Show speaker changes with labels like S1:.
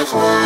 S1: Bye.